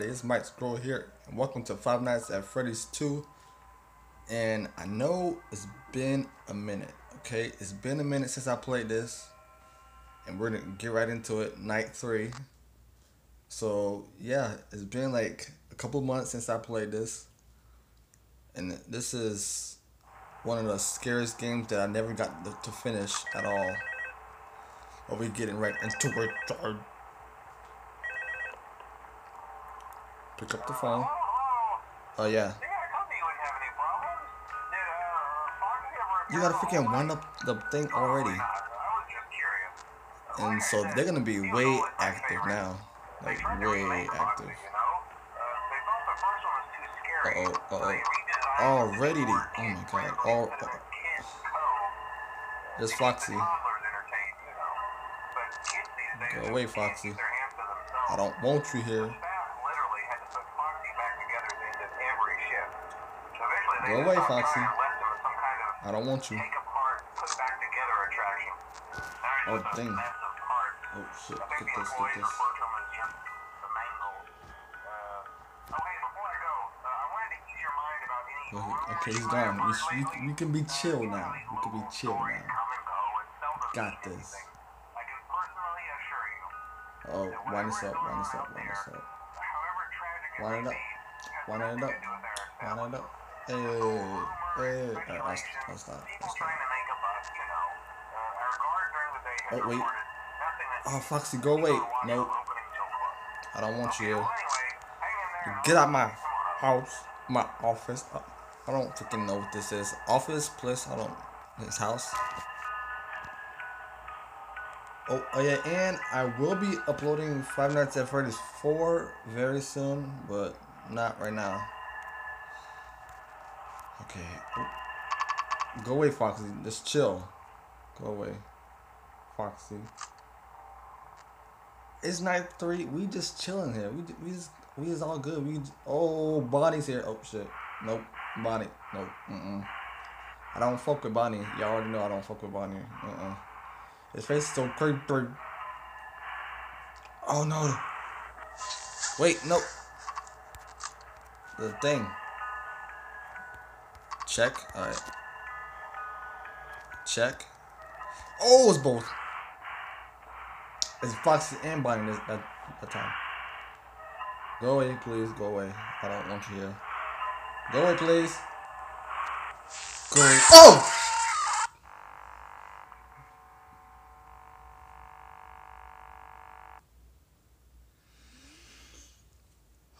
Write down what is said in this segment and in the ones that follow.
everybody? It's Mike Skrill here, and welcome to Five Nights at Freddy's 2. And I know it's been a minute, okay? It's been a minute since I played this, and we're gonna get right into it, night three. So, yeah, it's been like a couple months since I played this, and this is one of the scariest games that I never got to finish at all. Are we getting right into it? Pick up the phone. Oh yeah. You gotta freaking wind up the thing already. And so they're gonna be way active now. Like way active. Uh oh, uh oh. Already the oh my god. All uh, there's Foxy. Go away, Foxy. I don't want you here. Go away, Foxy. I don't want you. Oh, dang. Oh, shit. Get this, get this. Okay, he's gone. We, we, we can be chill now. We can be chill now. Got this. Oh, wind this up, wind this up, wind this up. Wind it up. Wind it up. Wind it up. Let's, let's stop. Let's stop. Oh, wait. Oh, Foxy, go away. Nope. I don't want you. Get out my house, my office. I don't freaking know what this is. Office, place, I don't. This house. Oh, oh yeah, and I will be uploading Five Nights at Freddy's 4 very soon, but not right now. Okay. Go away, Foxy. Just chill. Go away. Foxy. It's night three. We just chilling here. We we just we is all good. We oh Bonnie's here. Oh shit. Nope. Bonnie. Nope. Mm mm. I don't fuck with Bonnie. Y'all already know I don't fuck with Bonnie. Uh uh. His face is so creepy. Oh no. Wait, Nope. The thing. Check. Alright. Check. Oh, it's both. It's Foxy and Bonnie this, that, that time. Go away, please. Go away. I don't want you here. Go away, please. Go away. Oh!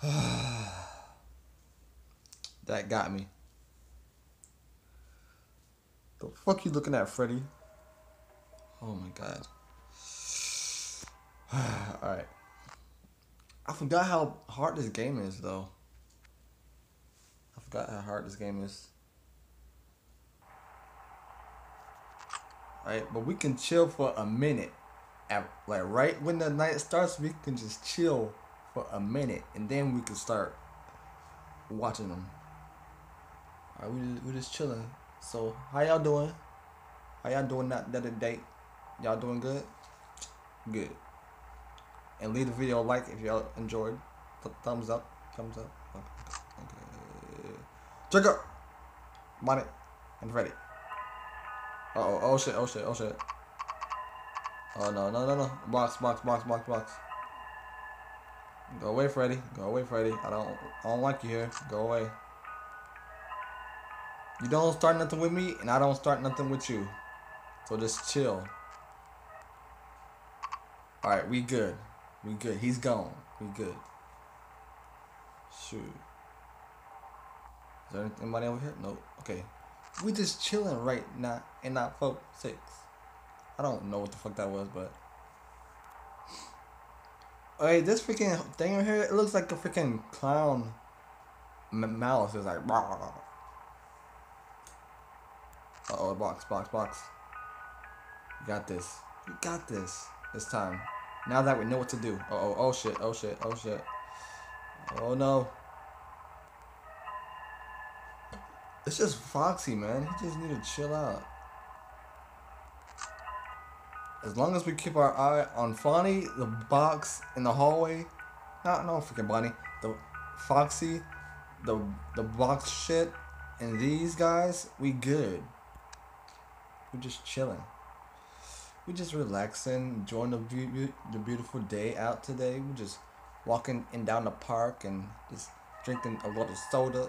that got me. The fuck you looking at, Freddy? Oh my god. Alright. I forgot how hard this game is, though. I forgot how hard this game is. Alright, but we can chill for a minute. At, like, right when the night starts, we can just chill for a minute. And then we can start watching them. Alright, we just, we just chilling. So, how y'all doing? How y'all doing that the other day? Y'all doing good? Good. And leave the video a like if y'all enjoyed. Th thumbs up. Thumbs up. Okay. Check out. Bonnie. And Freddy. Oh. Oh shit. Oh shit. Oh shit. Oh no. No, no, no. Box, box, box, box, box. Go away, Freddy. Go away, Freddy. I don't, I don't like you here. Go away. You don't start nothing with me, and I don't start nothing with you. So just chill. Alright, we good. We good. He's gone. We good. Shoot. Is there anybody over here? Nope. Okay. We just chilling right now and not folk six. I don't know what the fuck that was, but. Hey, this freaking thing over here, it looks like a freaking clown mouse. It's like. Uh oh, box, box, box. You got this. You got this. This time. Now that we know what to do. Uh oh, oh shit, oh shit, oh shit. Oh no. It's just Foxy, man. He just need to chill out. As long as we keep our eye on Fonny, the box in the hallway. Not no freaking Bonnie. the Foxy, the the box shit, and these guys, we good. We just chilling. We're just relaxing, enjoying the be- the beautiful day out today. We're just walking in down the park and just drinking a lot of soda.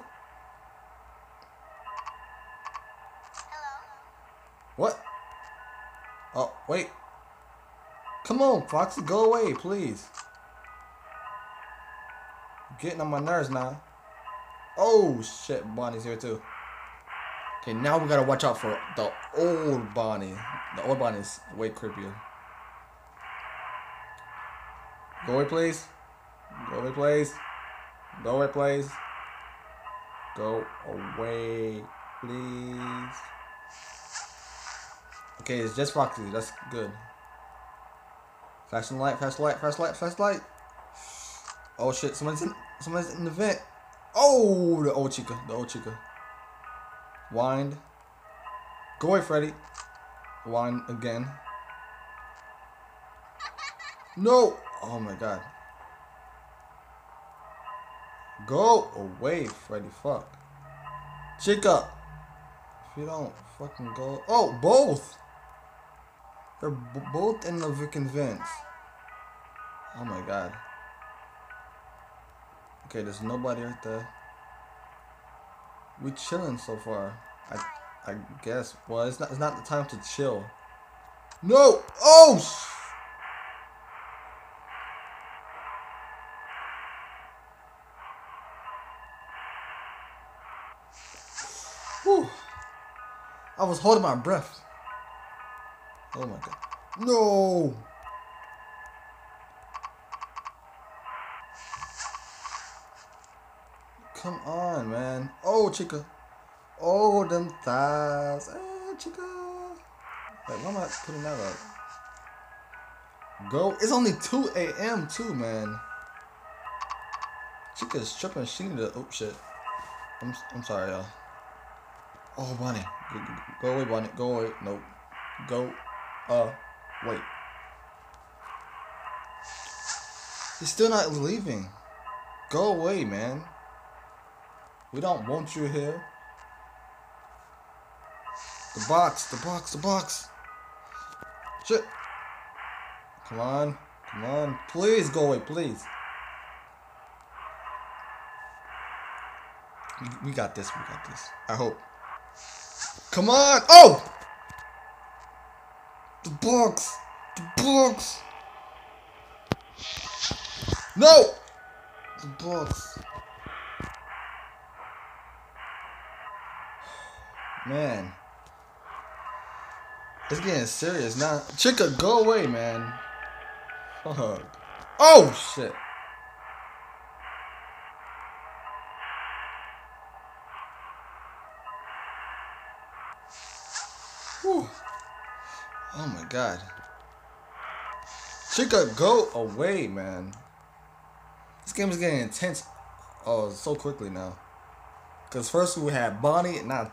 What? Oh, wait. Come on, Foxy, go away, please. Getting on my nerves now. Oh, shit, Bonnie's here too. Okay, now we gotta watch out for the old Bonnie. The old Bonnie's way creepier. Go away, please. Go away, please. Go away, please. Go away, please. Okay, it's just Foxy. That's good. Flashing light, flash light, flash light, flash light. Oh shit, someone's in someone's in the vent. Oh the old chica, the old chica. Wind. Go away, Freddy. Wind again. No! Oh my god. Go away, Freddy. Fuck. Chica! If you don't fucking go. Oh, both! They're both in the freaking vents. Oh my god. Okay, there's nobody right there. We chilling so far. I I guess. Well, it's not. It's not the time to chill. No. Oh. Whew. I was holding my breath. Oh my god. No. Come on, man. Oh, chica. Oh, them thighs. Eh, chica. Why am I putting that up? Go. It's only 2 a.m. too, man. Chica's tripping. She need to. Oh, shit. I'm, I'm sorry, y'all. Oh, Bonnie. Go, go, go away, Bonnie. Go away. Nope. Go. Uh, wait. He's still not leaving. Go away, man. We don't want you here. The box, the box, the box. Shit. Come on. Come on. Please go away, please. We- got this, we got this. I hope. Come on! Oh! The box! The box! No! The box. Man. It's getting serious now. Chica, go away, man. Fuck. Oh, shit. Whew. Oh my god. Chica, go away, man. This game is getting intense oh so quickly now. Cause first we had Bonnie, and now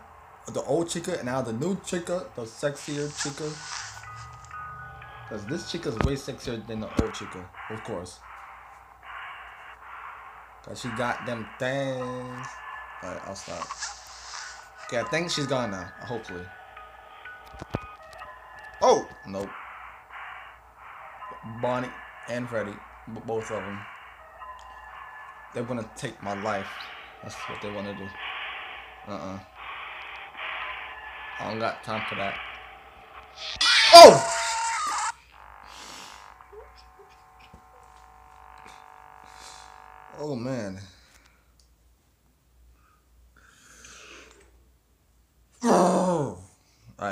the old chica, and now the new chica, the sexier chica. Cause this chica's way sexier than the old chica, of course. Cause she got them things. Alright, I'll stop. Okay, I think she's gone now. Hopefully. Oh nope. Bonnie and Freddy, both of them. They want to take my life. That's what they want to do. Uh-uh. I don't got time for that. Oh! Oh man. Oh. All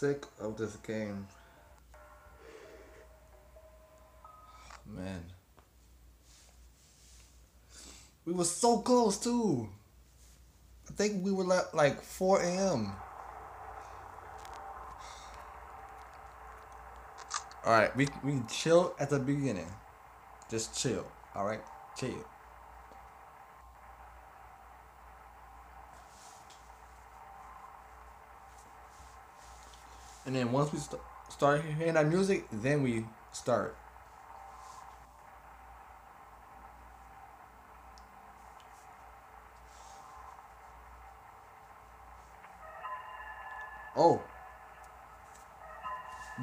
sick of this game. Man. We were so close too. I think we were at like 4 a.m. Alright, we we chill at the beginning. Just chill, alright? chill. And then once we st- start hearing that music, then we start. Oh.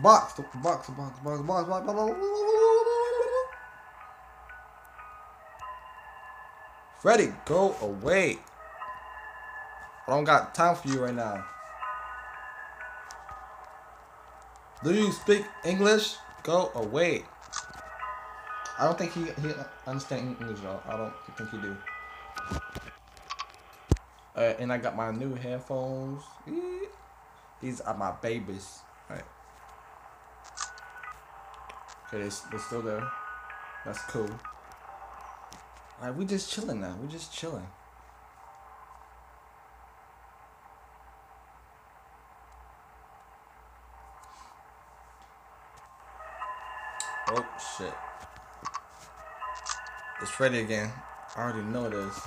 Box, box, box, box, box, box, box, box. Freddy, go away. I don't got time for you right now. Do you speak English? Go away. I don't think he he understand English though. I don't think he do. Uh, and I got my new headphones. These are my babies. Alright. Okay, they're, they're still there. That's cool. Alright, we just chilling now. We just chilling. Oh shit. It's Freddy again. I already know it is.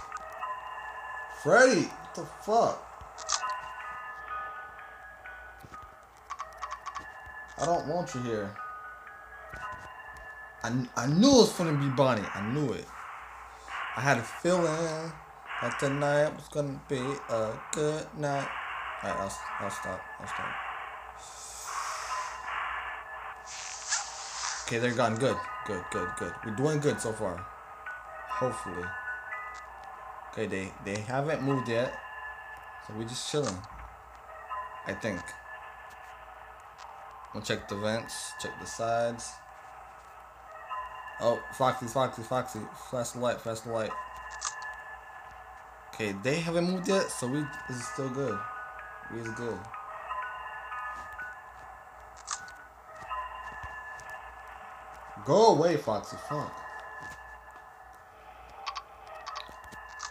Freddy! What the fuck? I don't want you here. I, I knew it was gonna be Bonnie. I knew it. I had a feeling that tonight was gonna be a good night. Alright, I'll, I'll stop. I'll stop. Okay, they're gone. Good. Good, good, good. We're doing good so far. Hopefully. Okay, they, they haven't moved yet. So we're just chilling. I think. We'll check the vents, check the sides. Oh, Foxy, Foxy, Foxy. Flash the light, flash the light. Okay, they haven't moved yet, so we is still good. We is good. Go away, Foxy. Fuck.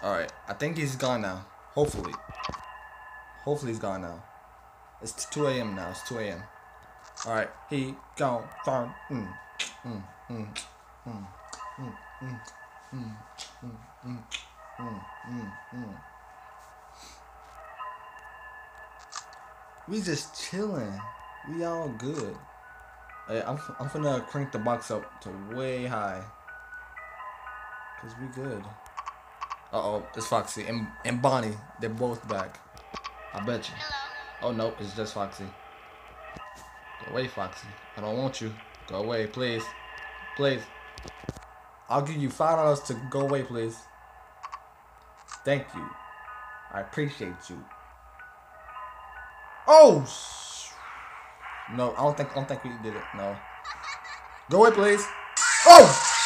Alright, I think he's gone now. Hopefully. Hopefully he's gone now. It's 2 a.m. now. It's 2 a.m. Alright, he gone. Gone. Mm. Mm. Mm. Mm. Mm. Mm. Mm. Mm. Mm. Mm. Mm. Mm. We just chilling. We all good. I'm, I'm finna crank the box up to way high. Cause we good. Uh oh, it's Foxy and, and Bonnie. They're both back. I bet you. Oh no, it's just Foxy. Go away, Foxy. I don't want you. Go away, please. Please. I'll give you five dollars to go away, please. Thank you. I appreciate you. Oh! No, I don't think I don't think we did it. No. Go away, please. Oh!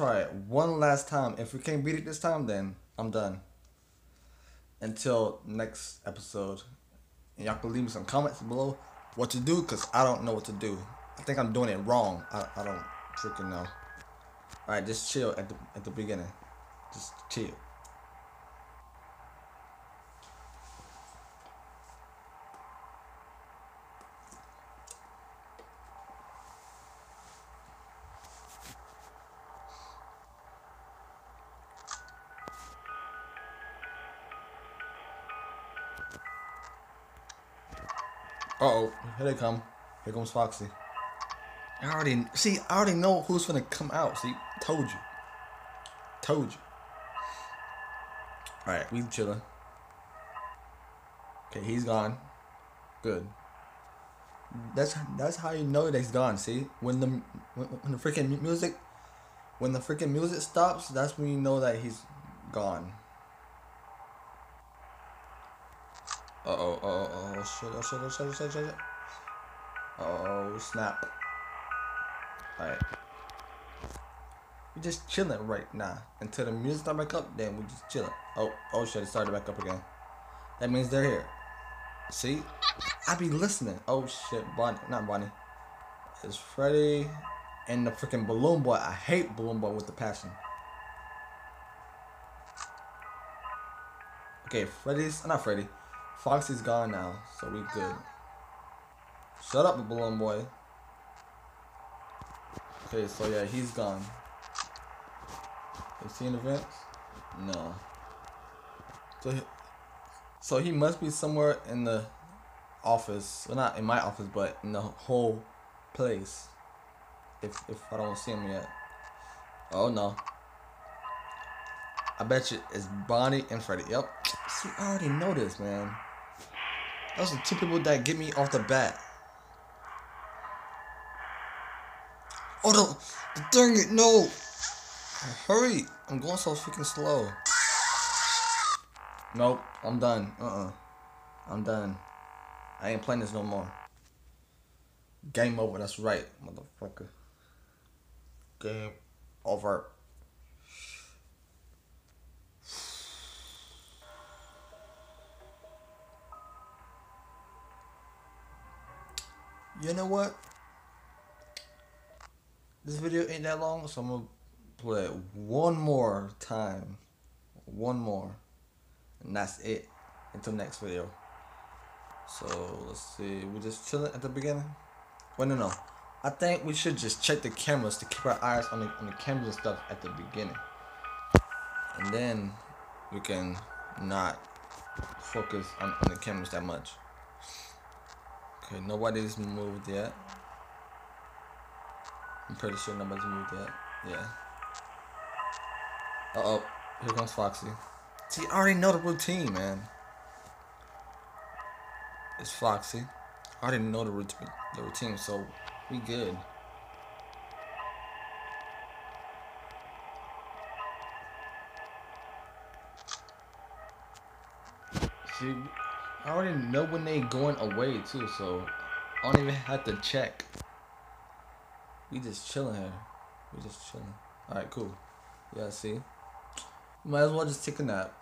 Try it one last time. If we can't beat it this time, then I'm done. Until next episode. And y'all can leave me some comments below what to do, because I don't know what to do. I think I'm doing it wrong. I, I don't freaking know. Alright, just chill at the, at the beginning. Just chill. Here they come. Here comes Foxy. I already see. I already know who's gonna come out. See, told you. Told you. All right, we chilling. Okay, he's gone. Good. That's that's how you know that he's gone. See, when the when, when the freaking music, when the freaking music stops, that's when you know that he's gone. Uh oh, uh oh, uh oh, shit, oh shit, oh shit, oh shit, oh shit. Oh snap. Alright. We're just chilling right now. Until the music start back up, then we just chilling. Oh, oh shit, it started back up again. That means they're here. See? I be listening. Oh shit, Bonnie. Not Bonnie. It's Freddy and the freaking Balloon Boy. I hate Balloon Boy with the passion. Okay, Freddy's. Not Freddy. Foxy's gone now, so we good. Shut up, Balloon Boy. Okay, so yeah, he's gone. He in events? No. So he, so he must be somewhere in the office. Well, not in my office, but in the whole place. If if I don't see him yet. Oh no. I bet you it's Bonnie and Freddy. Yep. See, I already know this, man. Those are two people that get me off the bat. Dang it, no! Hurry! I'm going so freaking slow. Nope, I'm done. Uh-uh. I'm done. I ain't playing this no more. Game over, that's right, motherfucker. Game over. You know what? This video ain't that long, so I'm gonna play it one more time. One more. And that's it. Until next video. So let's see. We just chilling at the beginning. Wait, no, no. I think we should just check the cameras to keep our eyes on the on the cameras and stuff at the beginning, and then we can not focus on, on the cameras that much. Okay, nobody's moved yet. I'm pretty sure nobody's moved yet. Yeah. Uh oh, here comes Foxy. See, I already know the routine, man. It's Foxy. I already know the routine, the routine, so we good. See, I already know when they going away too, so I don't even have to check. We just chilling here. We just chilling. All right, cool. Yeah, see. Might as well just take a nap.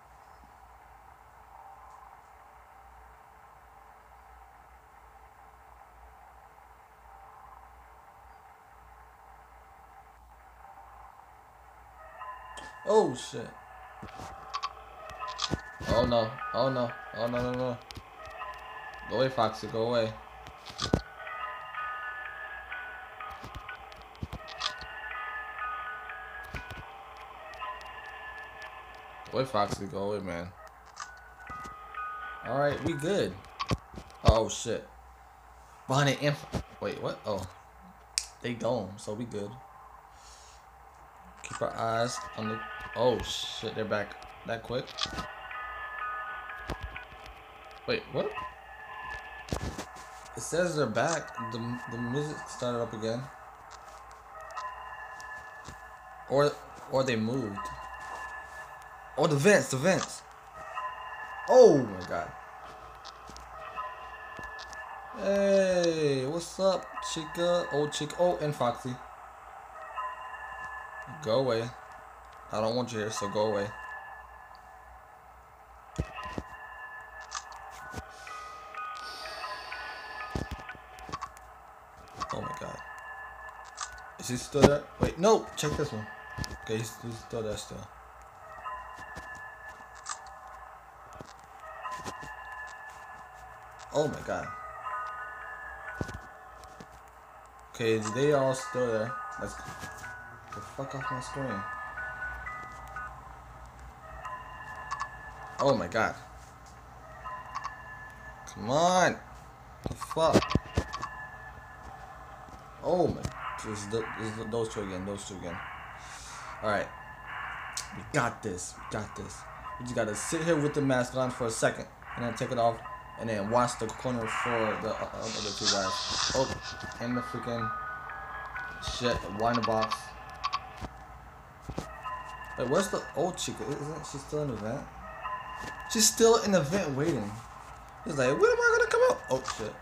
Oh shit. Oh no. Oh no. Oh no no no. Go away, Foxy, go away. Away, Foxy, go away, man. Alright, we good. Oh shit. Bonnie and wait, what? Oh. They gone, so we good. Keep our eyes on the Oh shit, they're back that quick. Wait, what? It says they're back. The the music started up again. Or or they moved. Oh, the vents, the vents. Oh my god. Hey, what's up, Chica? Old Chica. Oh, and Foxy. Go away. I don't want you here, so go away. Oh my god. Is he still there? Wait, no! Check this one. Okay, he's, he's still there still. Oh my god. Okay, they all still there. Let's. The fuck off my screen. Oh my god. Come on. The fuck. Oh my. This is, the, is those two again. Those two again. Alright. We got this. We got this. We just gotta sit here with the mask on for a second. And then take it off. And then watch the corner for the uh, other two guys. Oh. And the freaking shit. Wine the box. Wait, where's the old chica? Isn't she still in the vent? She's still in the vent waiting. He's like, when am I gonna come out? Oh shit.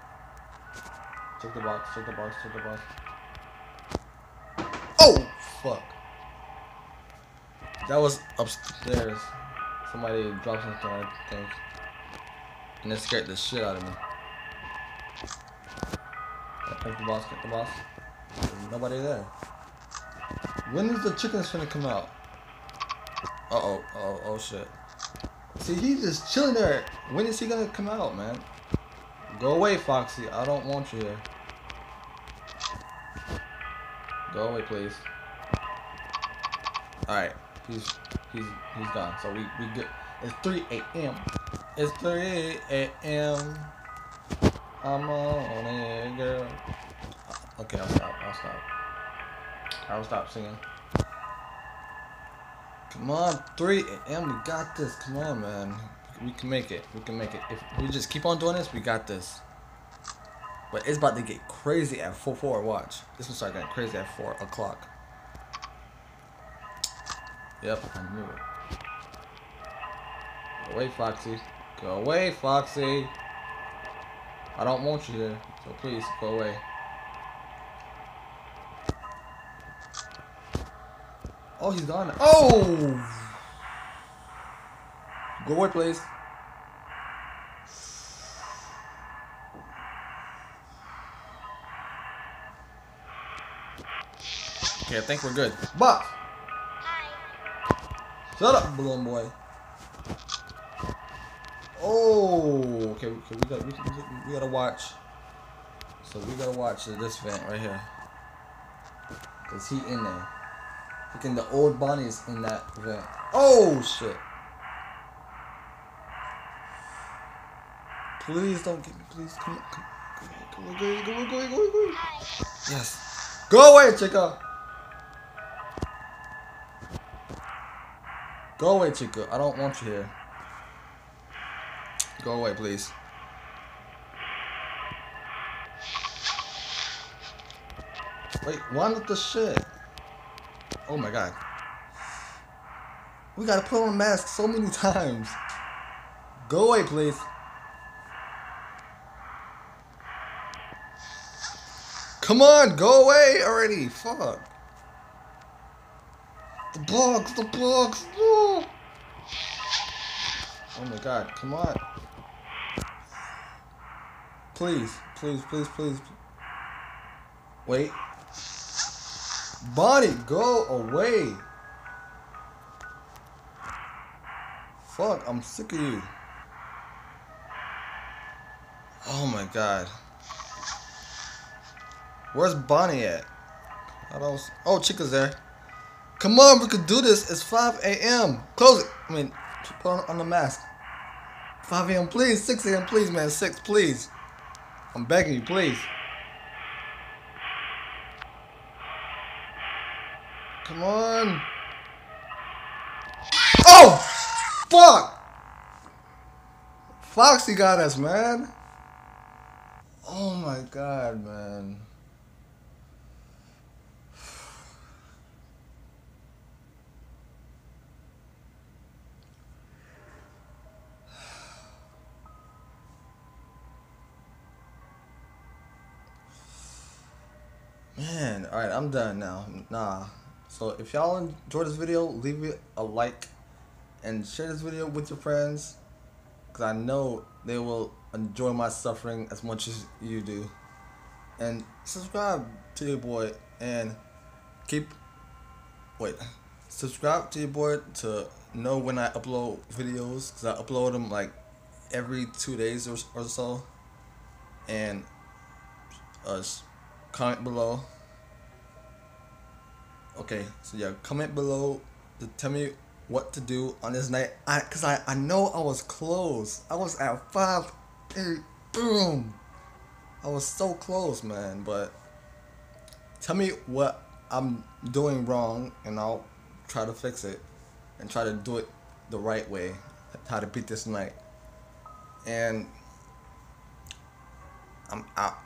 Check the box, check the box, check the box. Oh fuck. That was upstairs. Somebody dropped something, I think. And it scared the shit out of me. Take the boss, get the boss. There's nobody there. When is the chickens gonna come out? Uh oh, uh oh, oh shit. See, he's just chilling there. When is he gonna come out, man? Go away, Foxy. I don't want you here. Go away, please. Alright, he's he's he's gone. So we we get it's 3 a.m. It's 3 a.m. I'm on it, girl. Okay, I'll stop. I'll stop. I'll stop singing. Come on, 3 a.m. We got this. Come on, man. We can make it. We can make it. If we just keep on doing this, we got this. But it's about to get crazy at 4 4. Watch. This will start getting crazy at 4 o'clock. Yep, I knew it. Away, Foxy. Go away, Foxy. I don't want you here, so please go away. Oh, he's gone. Oh! Go away, please. Okay, I think we're good. But Shut up, balloon boy. Oh, okay, okay, we got we, we, we gotta watch. So we gotta watch this vent right here. Cause he in there. Freaking the old Bonnie's in that vent. Oh shit. Please don't get me. Please come on. Come, come on. Go away. Go away. Go away. Yes. Go away, Chica. Go away, Chica. I don't want you here. Go away, please. Wait, why not the shit? Oh my god. We gotta put on a mask so many times. Go away, please. Come on, go away already. Fuck. The blocks, the. No. Oh my god, come on. Please, please, please, please. Wait. Bonnie, go away. Fuck, I'm sick of you. Oh my god. Where's Bonnie at? I don't. Oh, Chica's there. Come on, we could do this. It's 5 a.m. Close it. I mean, put on, on the mask. 5 a.m. please. 6 a.m. please, man. 6, please. I'm begging you, please. Come on. Oh! Fuck! Foxy got us, man. Oh my god, man. Man, alright, I'm done now. Nah. So if y'all enjoyed this video, leave it a like and share this video with your friends. Because I know they will enjoy my suffering as much as you do. And subscribe to your boy and keep... Wait. Subscribe to your boy to know when I upload videos. Because I upload them like every two days or, or so. And... Uh, comment below. Okay, so yeah, comment below to tell me what to do on this night. I, cause I, I know I was close. I was at five, eight, boom. I was so close, man. But tell me what I'm doing wrong, and I'll try to fix it and try to do it the right way. How to beat this night. And I'm out.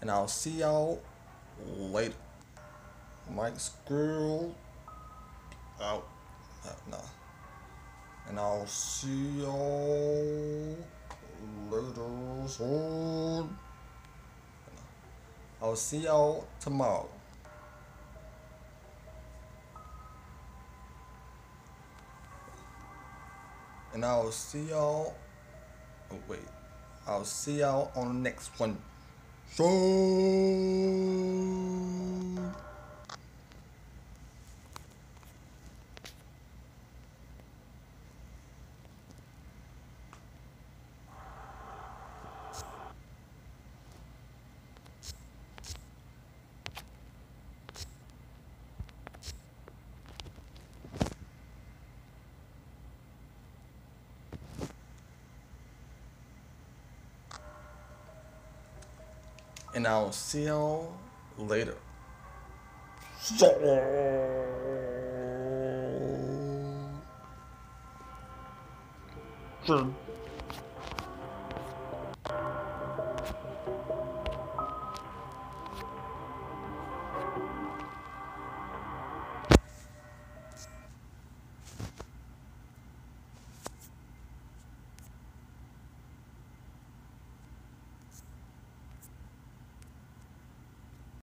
And I'll see y'all later. Mike Skrill out. Uh, no. And I'll see y'all later soon. I'll see y'all tomorrow. And I'll see y'all. Oh, wait. I'll see y'all on the next one. So. And I'll see y'all later. So.